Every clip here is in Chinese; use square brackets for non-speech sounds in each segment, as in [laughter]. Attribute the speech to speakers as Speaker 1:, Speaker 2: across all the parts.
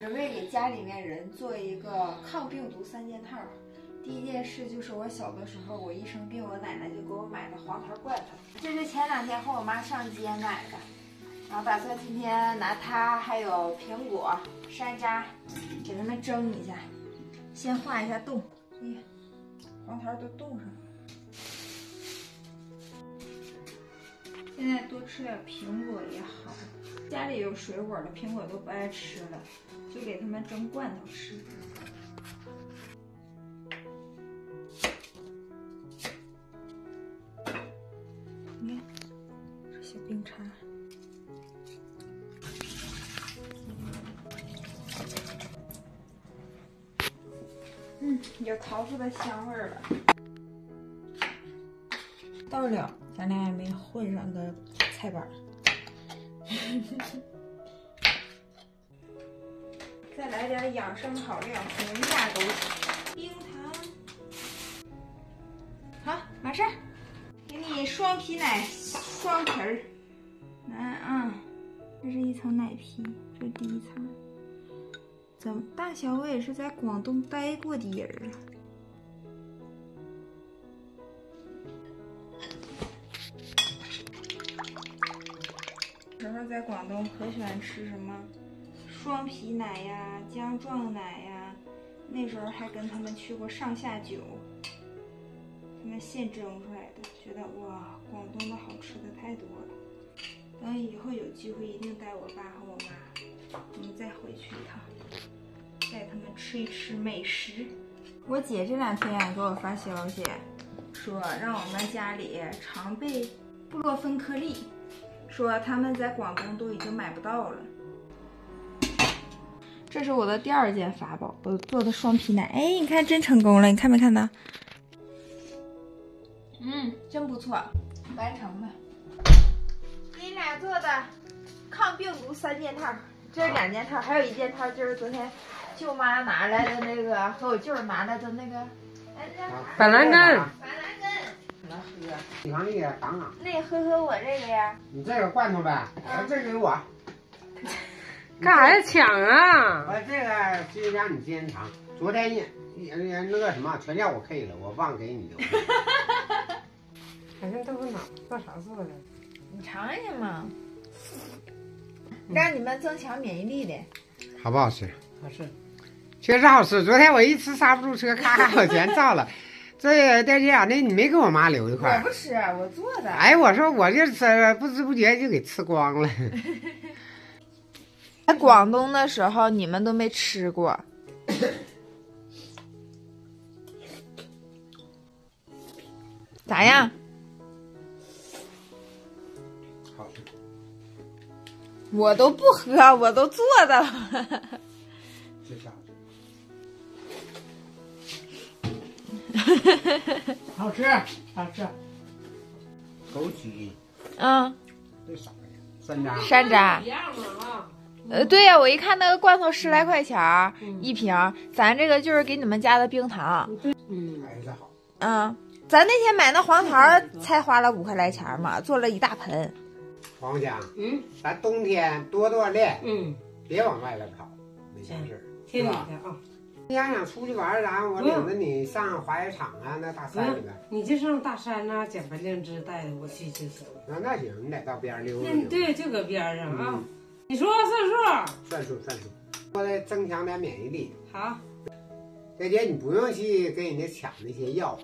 Speaker 1: 准备给家里面人做一个抗病毒三件套。第一件事就是我小的时候，我一生病，我奶奶就给我买的黄桃罐头，这是前两天和我妈上街买的，然后打算今天拿它还有苹果、山楂给它们蒸一下，先化一下冻。哎呀，黄桃都冻上了。现在多吃点苹果也好，家里有水果的苹果都不爱吃了。就给他们蒸罐头吃。你看这些冰碴，嗯，有桃子的香味儿了。到了，咱俩也没混上个菜板。[laughs] 再来点养生好料，红下枸杞、冰糖。好，马上给你双皮奶，双皮儿。来啊，这是一层奶皮，这是第一层。怎么大小我也是在广东待过的人啊。时候在广东可喜欢吃什么？双皮奶呀，姜撞奶呀，那时候还跟他们去过上下九，他们现蒸出来的，觉得哇，广东的好吃的太多了。等以后有机会，一定带我爸和我妈，我们再回去一趟，带他们吃一吃美食。我姐这两天给我发消息，说让我们家里常备布洛芬颗粒，说他们在广东都已经买不到了。这是我的第二件法宝，我做的双皮奶。哎，你看真成功了，你看没看到？嗯，真不错，完成了。给你俩做的抗病毒三件套，这是两件套，还有一件套就是昨天舅妈拿来的那个和我舅拿来的那个，哎，那
Speaker 2: 板蓝根。
Speaker 1: 板蓝根。
Speaker 3: 能喝，抵抗力杠杠。
Speaker 1: 那你喝喝我这个呀？
Speaker 3: 你这个罐头呗，这给我。
Speaker 2: 干啥呀？抢啊！
Speaker 3: 我这个就让你坚长。昨天也也那个什么，全叫我 K 了，我忘给你留。
Speaker 2: 反正豆腐脑做啥做的？
Speaker 1: 你尝一下嘛，让你们增强免疫力的。
Speaker 3: 好不好吃？
Speaker 2: 好吃，
Speaker 3: 确实好吃。昨天我一吃刹不住车，咔咔往前照了。这带这样的，你没给我妈留一块？
Speaker 1: 我不吃，我做的。
Speaker 3: 哎，我说我这吃不知不觉就给吃光了。[laughs]
Speaker 1: 在广东的时候，你们都没吃过。咋样？
Speaker 3: 好吃。
Speaker 1: 我都不喝，我都做的了。
Speaker 3: 这下 [laughs]
Speaker 2: 好吃，好吃。
Speaker 3: 枸杞。
Speaker 1: 嗯。
Speaker 3: 这啥呀？山楂。
Speaker 1: 山楂。
Speaker 2: 一样啊。
Speaker 1: 呃，对呀，我一看那个罐头十来块钱儿一瓶，咱这个就是给你们家的冰糖。
Speaker 2: 嗯，
Speaker 3: 还是好。
Speaker 1: 嗯，咱那天买那黄桃才花了五块来钱嘛，做了一大盆。
Speaker 3: 黄香，
Speaker 2: 嗯，
Speaker 3: 咱冬天多锻炼，
Speaker 2: 嗯，
Speaker 3: 别往外边跑，没啥事儿，
Speaker 2: 听你的
Speaker 3: 啊。
Speaker 2: 啊。
Speaker 3: 你要想出去玩啥，我领着你上滑雪场啊，那大山里边。
Speaker 2: 你就上大山呐，捡白灵芝带着我去就行了。
Speaker 3: 那那行，你得到边溜达
Speaker 2: 那对，就搁边上啊。你说算数？
Speaker 3: 算数算数，说的增强点免疫力。
Speaker 2: 好，
Speaker 3: 姐姐，你不用去跟人家抢那些药。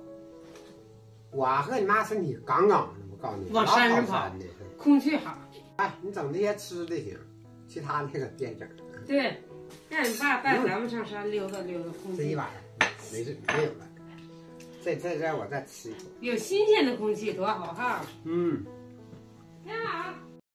Speaker 3: 我和你妈身体杠杠的，我告诉你，
Speaker 2: 往山上
Speaker 3: 跑
Speaker 2: 的，空气好。
Speaker 3: 哎，你整那些吃的行，其他那个别整。
Speaker 2: 对，让你爸带咱们上山溜达溜达，空气。
Speaker 3: 这一晚上没事，没有了。这这这，我再吃一口。
Speaker 2: 有新鲜的空气多好哈。
Speaker 3: 嗯。